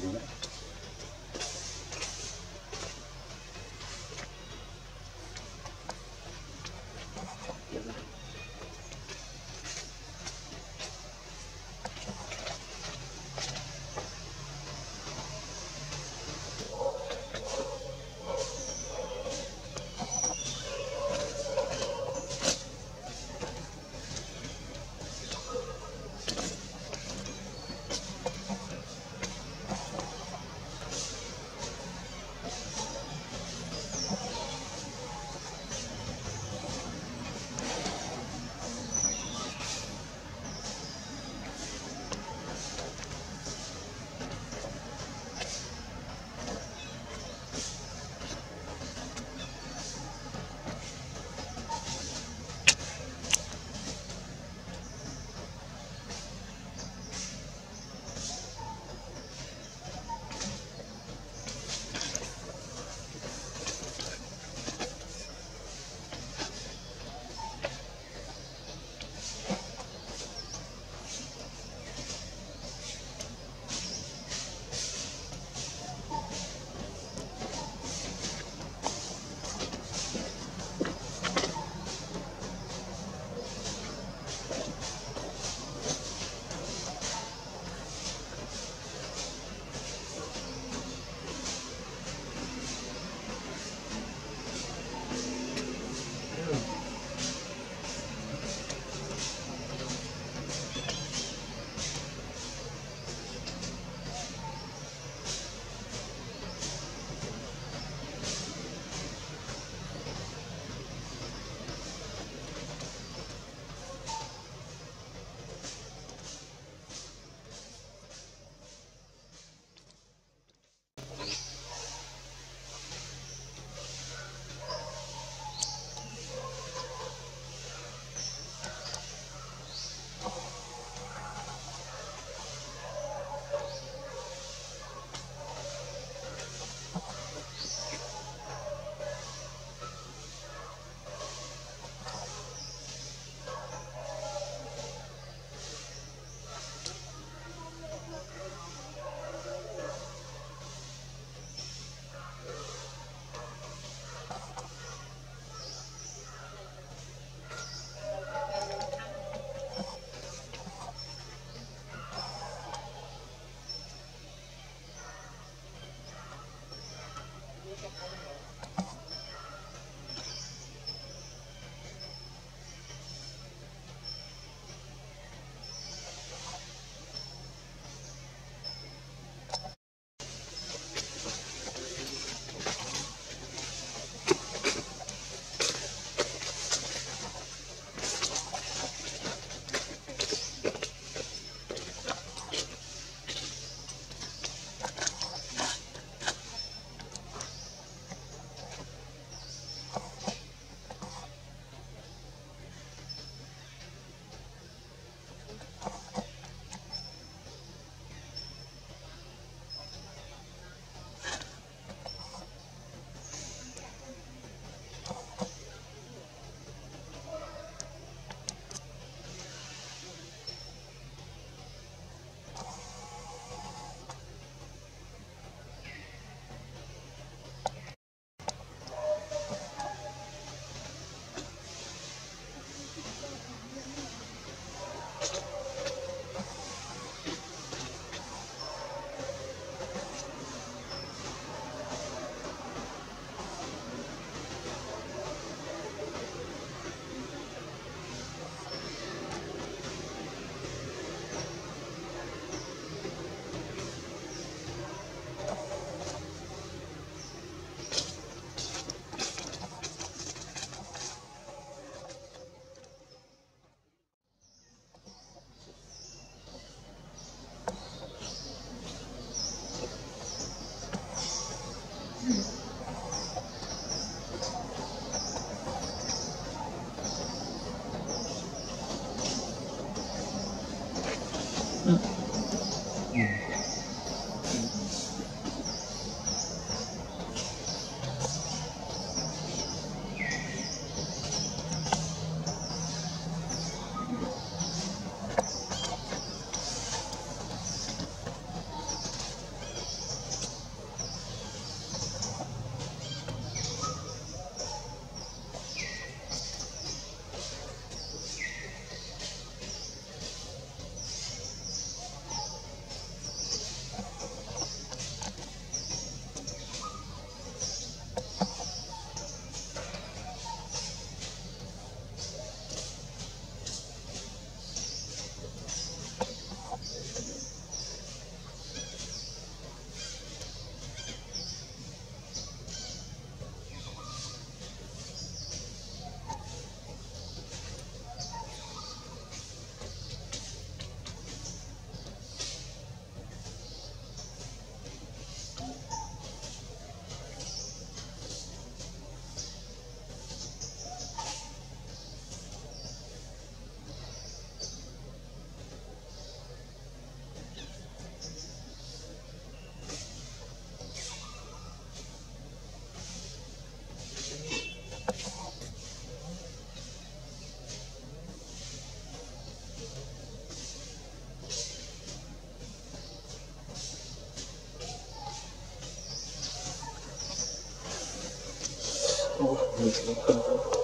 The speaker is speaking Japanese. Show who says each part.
Speaker 1: Thank you.
Speaker 2: です